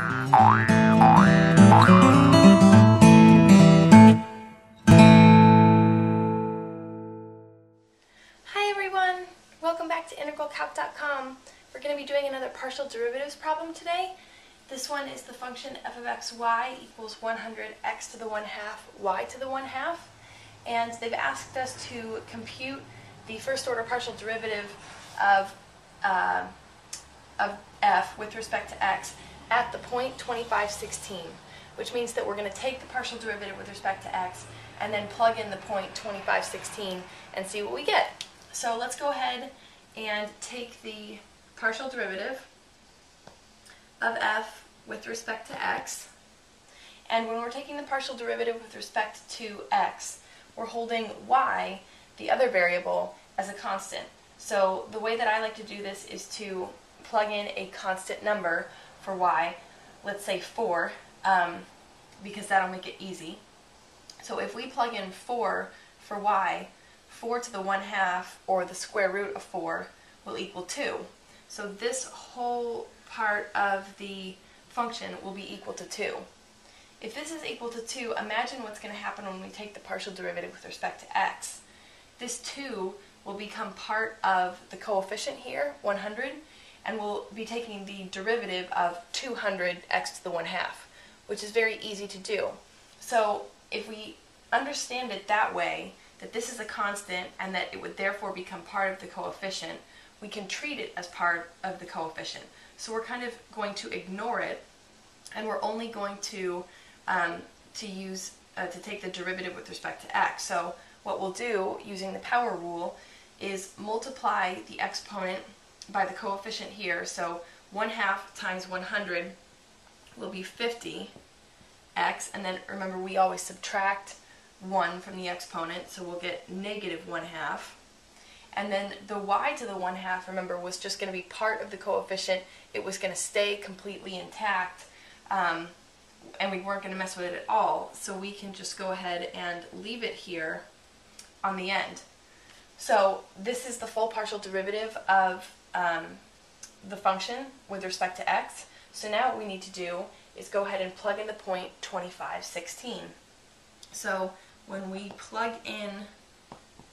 Hi everyone! Welcome back to integralcalc.com. We're going to be doing another partial derivatives problem today. This one is the function f of x y equals 100 x to the 1 half y to the 1 half. And they've asked us to compute the first order partial derivative of, uh, of f with respect to x at the point 2516, which means that we're going to take the partial derivative with respect to x and then plug in the point 2516 and see what we get. So let's go ahead and take the partial derivative of f with respect to x. And when we're taking the partial derivative with respect to x, we're holding y, the other variable, as a constant. So the way that I like to do this is to plug in a constant number for y, let's say 4, um, because that'll make it easy. So if we plug in 4 for y, 4 to the 1 half, or the square root of 4, will equal 2. So this whole part of the function will be equal to 2. If this is equal to 2, imagine what's going to happen when we take the partial derivative with respect to x. This 2 will become part of the coefficient here, 100, and we'll be taking the derivative of 200 x to the 1 half, which is very easy to do. So if we understand it that way, that this is a constant and that it would therefore become part of the coefficient, we can treat it as part of the coefficient. So we're kind of going to ignore it and we're only going to, um, to use, uh, to take the derivative with respect to x. So what we'll do using the power rule is multiply the exponent by the coefficient here. So 1 half times 100 will be 50 x, and then remember we always subtract 1 from the exponent, so we'll get negative 1 half. And then the y to the 1 half, remember, was just going to be part of the coefficient. It was going to stay completely intact, um, and we weren't going to mess with it at all. So we can just go ahead and leave it here on the end. So this is the full partial derivative of um, the function with respect to x. So now what we need to do is go ahead and plug in the point 25, 16. So when we plug in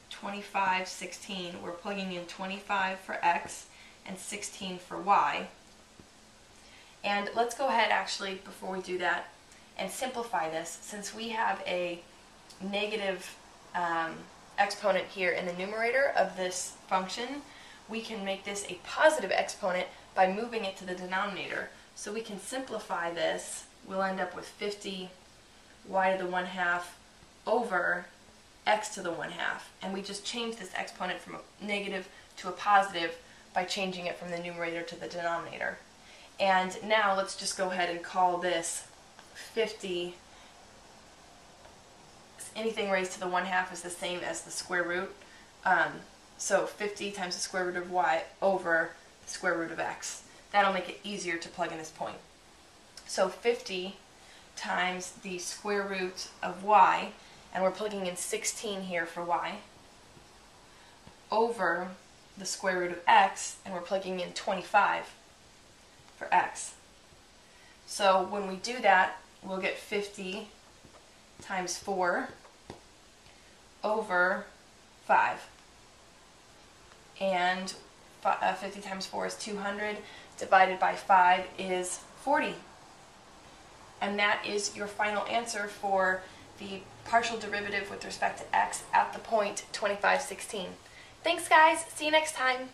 25, 16, we're plugging in 25 for x and 16 for y. And let's go ahead actually, before we do that, and simplify this. Since we have a negative um, exponent here in the numerator of this function, we can make this a positive exponent by moving it to the denominator. So we can simplify this. We'll end up with 50 y to the 1 half over x to the 1 half. And we just change this exponent from a negative to a positive by changing it from the numerator to the denominator. And now let's just go ahead and call this 50. Anything raised to the 1 half is the same as the square root. Um, so 50 times the square root of y over the square root of x. That'll make it easier to plug in this point. So 50 times the square root of y, and we're plugging in 16 here for y, over the square root of x, and we're plugging in 25 for x. So when we do that, we'll get 50 times 4 over 5. And uh, 50 times 4 is 200, divided by 5 is 40. And that is your final answer for the partial derivative with respect to x at the point 2516. Thanks guys, see you next time.